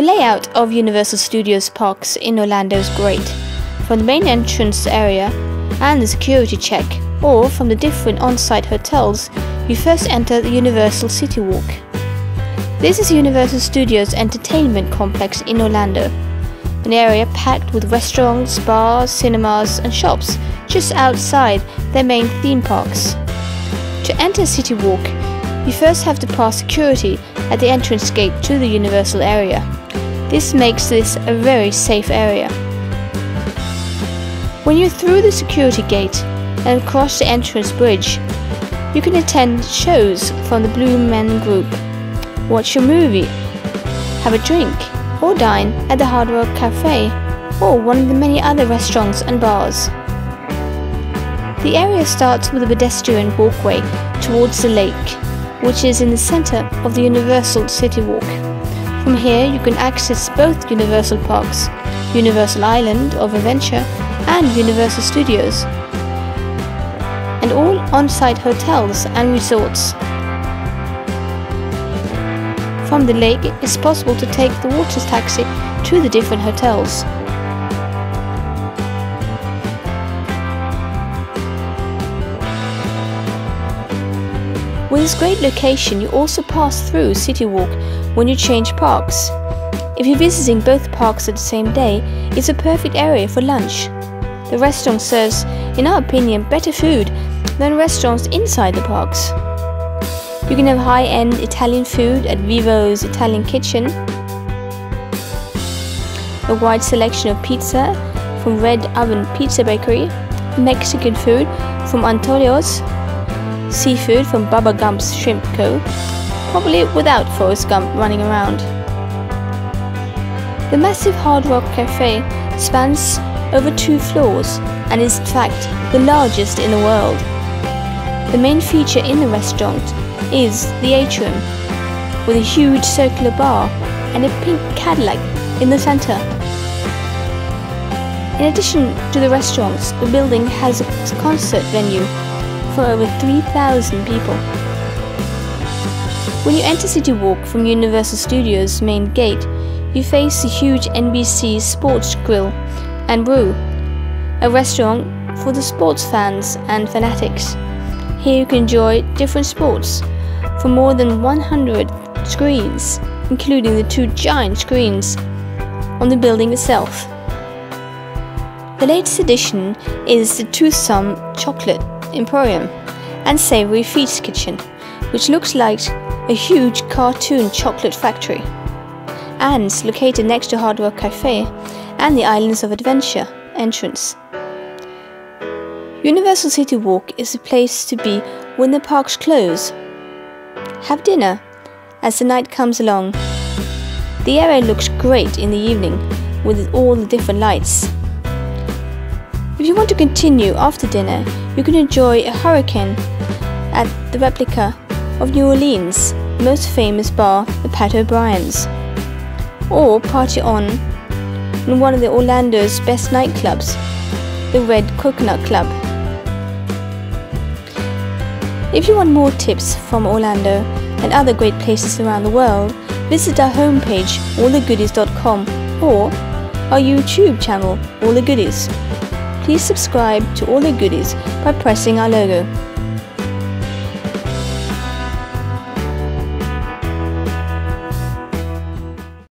The layout of Universal Studios parks in Orlando is great. From the main entrance area and the security check, or from the different on-site hotels, you first enter the Universal City Walk. This is Universal Studios entertainment complex in Orlando, an area packed with restaurants, bars, cinemas and shops just outside their main theme parks. To enter City Walk, you first have to pass security at the entrance gate to the Universal area. This makes this a very safe area. When you're through the security gate and across the entrance bridge, you can attend shows from the Blue Men Group, watch a movie, have a drink, or dine at the Hard Rock Cafe or one of the many other restaurants and bars. The area starts with a pedestrian walkway towards the lake, which is in the center of the Universal City Walk. From here you can access both Universal Parks, Universal Island of Adventure and Universal Studios, and all on-site hotels and resorts. From the lake it's possible to take the water taxi to the different hotels. With this great location, you also pass through City Walk when you change parks. If you're visiting both parks at the same day, it's a perfect area for lunch. The restaurant serves, in our opinion, better food than restaurants inside the parks. You can have high-end Italian food at Vivo's Italian Kitchen, a wide selection of pizza from Red Oven Pizza Bakery, Mexican food from Antonio's, seafood from Bubba Gump's Shrimp Co., probably without Forrest Gump running around. The massive Hard Rock Cafe spans over two floors and is in fact the largest in the world. The main feature in the restaurant is the atrium, with a huge circular bar and a pink Cadillac in the center. In addition to the restaurants, the building has a concert venue for over 3,000 people. When you enter City Walk from Universal Studios' main gate, you face the huge NBC Sports Grill and Brew, a restaurant for the sports fans and fanatics. Here you can enjoy different sports from more than 100 screens, including the two giant screens on the building itself. The latest addition is the Toothsome Chocolate Emporium and Savory Feast Kitchen, which looks like a huge cartoon chocolate factory, and located next to Hard Rock Cafe and the Islands of Adventure entrance. Universal City Walk is the place to be when the parks close. Have dinner as the night comes along. The area looks great in the evening with all the different lights. If you want to continue after dinner, you can enjoy a hurricane at the replica of New Orleans' most famous bar, the Pat O'Brien's, or party on in one of the Orlando's best nightclubs, the Red Coconut Club. If you want more tips from Orlando and other great places around the world, visit our homepage allthegoodies.com or our YouTube channel All the Goodies. Please subscribe to All the Goodies by pressing our logo.